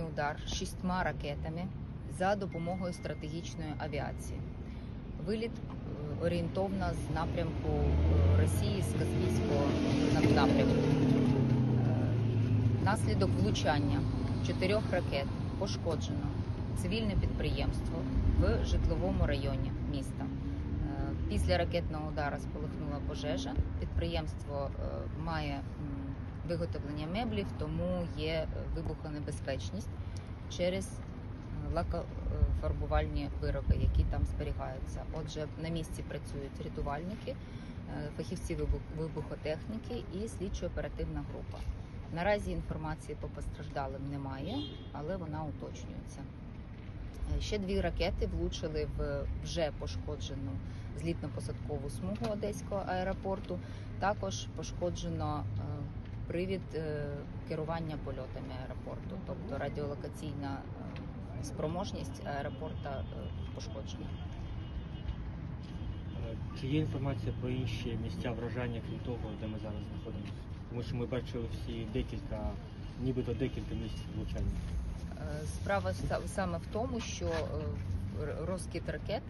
удар шістьма ракетами за допомогою стратегічної авіації. Виліт е, орієнтовно з напрямку е, Росії з Каспійського напрямку. Е, Внаслідок влучання чотирьох ракет пошкоджено цивільне підприємство в житловому районі міста. Після ракетного удару спалахнула пожежа. Підприємство має виготовлення меблів, тому є е, вибухонебезпечність через е, лакофарбувальні вироби, які там зберігаються. Отже, на місці працюють рятувальники, е, фахівці вибухотехніки і слідчо-оперативна група. Наразі інформації по постраждалим немає, але вона уточнюється. Е, Ще дві ракети влучили в вже пошкоджену злітно-посадкову смугу Одеського аеропорту. Також пошкоджено е, привід е, керування польотами аеропорту, тобто радіолокаційна е, спроможність аеропорта е, пошкоджена. Чи є інформація про інші місця вражання, крім того, де ми зараз знаходимося? Тому що ми бачили всі декілька, нібито декілька місць влучання. Справа саме в тому, що розкид ракет